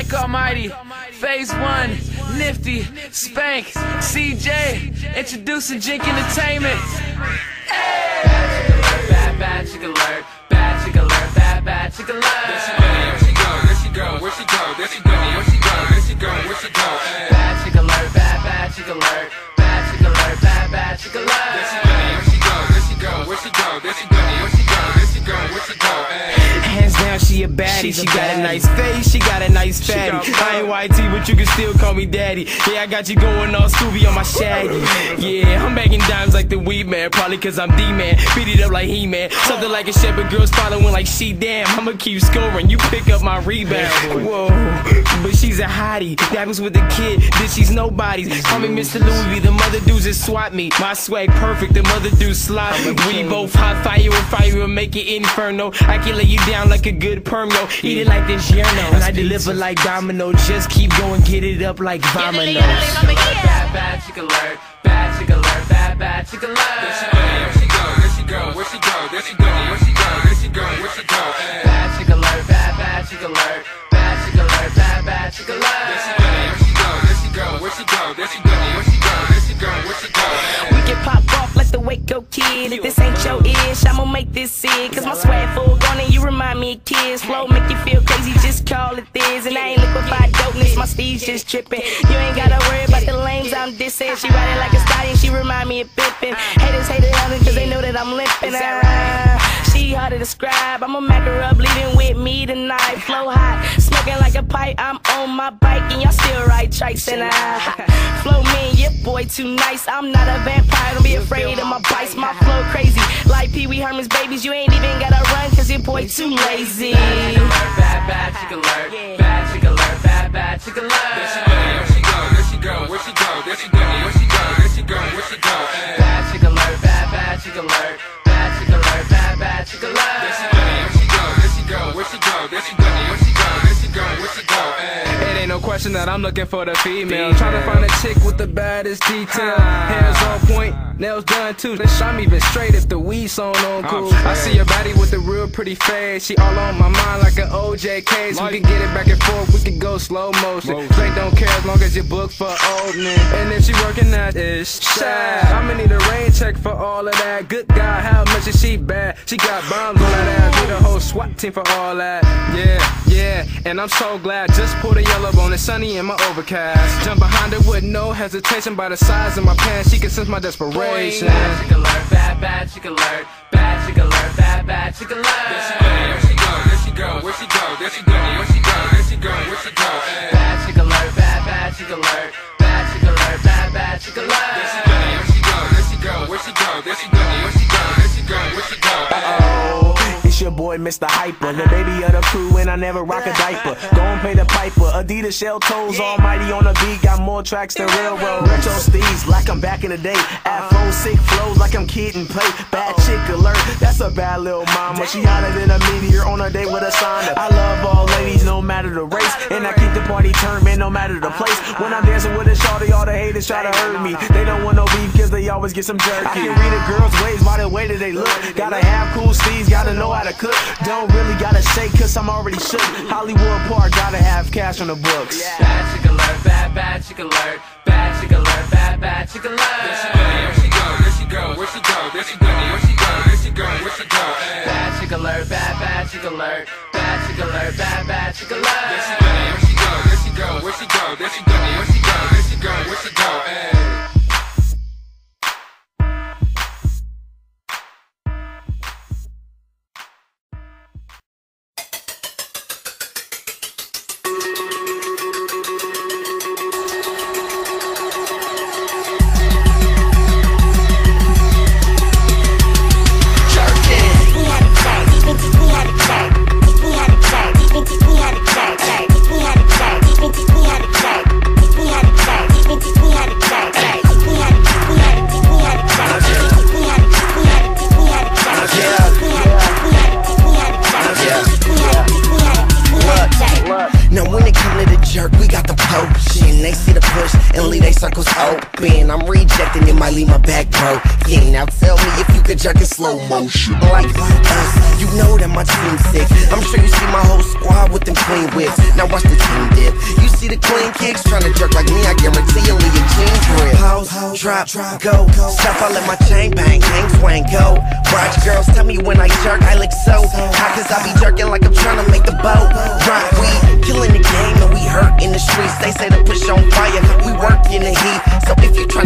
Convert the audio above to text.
Mike Almighty. Phase one, Nifty, Spank, CJ, introducing Jink Entertainment. Hey! Bad, bad chick alert, bad chick alert, bad, bad chick alert. There she go, where she go, where she go, there she go, where she go, where she go, where she go. Bad chick alert, bad, bad chick alert, bad chick alert, bad, bad chick alert. There she go, where she go, where she go, where she go, where she go, where she go, she go, where she go. Hands down, she a baddie. She got a nice face, she got a fatty. I ain't YT, but you can still call me daddy. Yeah, I got you going all Scooby on my shaggy. Yeah, I'm bagging dimes like the weed man, probably cause I'm D man. Beat it up like he man. Something like a shepherd girl's following like she damn. I'ma keep scoring, you pick up my rebound. Whoa, but she's a hottie. That was with the kid, then she's nobody's. Call me Mr. Louis the mother dudes that swat me. My swag perfect, the mother dudes sloppy. We both hot fire with fire will make it inferno. I can lay you down like a good perm, yo. Eat it like this yerno. And I deliver like domino. Just keep going, get it up like vominos. Bad, bad chick alert, bad chick alert, bad, bad chick alert. Where she go? Where she go? Where she go? Where she go? Where she go? Where she go? Where she go? Bad Waco kid. If this ain't your ish, I'ma make this sick. Cause my swag full gone and you remind me of kids. Flow make you feel crazy, just call it this. And I ain't liquefied dopeness, my steez just tripping. You ain't gotta worry about the lames I'm dissing. She riding like a stallion, she remind me of Pippin. Haters hate it on cause they know that I'm limping. Ah, she hard to describe. I'ma mack her up, leaving with me tonight. Flow hot, smoking like a pipe. I'm on my bike and y'all still ride trikes and I flow mean. Your boy too nice. I'm not a vampire. Don't be afraid of my bites. My flow crazy, like Pee Wee Herman's babies. You ain't even gotta run cause your boy too lazy. Bad, bad chick alert, bad chick alert, bad, bad chick alert. Question that I'm looking for the female. Trying to find a chick with the baddest detail. Hair's on point, nails done too. Shot me even straight if the weed song on cool. I see your body with a real pretty face. She all on my mind like an OJ case. We can get it back and forth, we can go slow motion. Drake don't care as long as you book for opening. And if she working at this shad, I'ma need a rain check for all of that. Good God, how much is she bad? She got bombs on that ass. Need a whole SWAT team for all that. Yeah, yeah, and I'm so glad. Just put a yellow on it, sunny in my overcast. Jump behind her with no hesitation by the size of my pants. She can sense my desperation. Bad chick alert, bad, bad chick alert, bad chick alert, bad, bad chick alert. Boy Mr. Hyper, the baby of the crew, and I never rock a diaper. Go and pay the piper. Adidas shell toes, almighty on the beat, got more tracks than railroad. Retro steez, like I'm back in the day. Afro sick flows, like I'm kid and play. Bad chick alert, that's a bad little mama. She hotter than a meteor on her day with a sauna. I love all ladies, no matter the race, and I keep the party turned, man, no matter the place. When I'm dancing with a shawty, all the haters try to hurt me. They don't want no beef, cause they always get some jerky. I can read a girl's ways by the way that they look. Gotta have cool steez, gotta know how to cook. Don't really gotta shake, cause I'm already shook. Hollywood Park, gotta have cash on the books. Bad chick alert, bad, bad chick alert, bad chick alert, bad, bad chick alert. Where she go? Where she go? Where she go? Where she go? Where she go? Where she go? Where she go? Bad chick alert, bad, bad chick alert, bad chick alert, bad, bad chick alert. Circles open. I'm rejecting, it might leave my back broke. Yeah, now tell me if you could jerk in slow motion. Like us, you know that my team's sick. I'm sure you see my whole squad with them clean whips. Now watch the team dip. You see the clean kicks trying to jerk like me, I guarantee you'll leave your jeans rip. Pause, drop, go. Stop, I let my chain bang, hang, swang, go. Watch girls me when I jerk, I look so hot, cause I be jerking like I'm trying to make the boat. Rock, we killing the game and we hurt in the streets. They say to push on fire, we work in the heat. So if you trying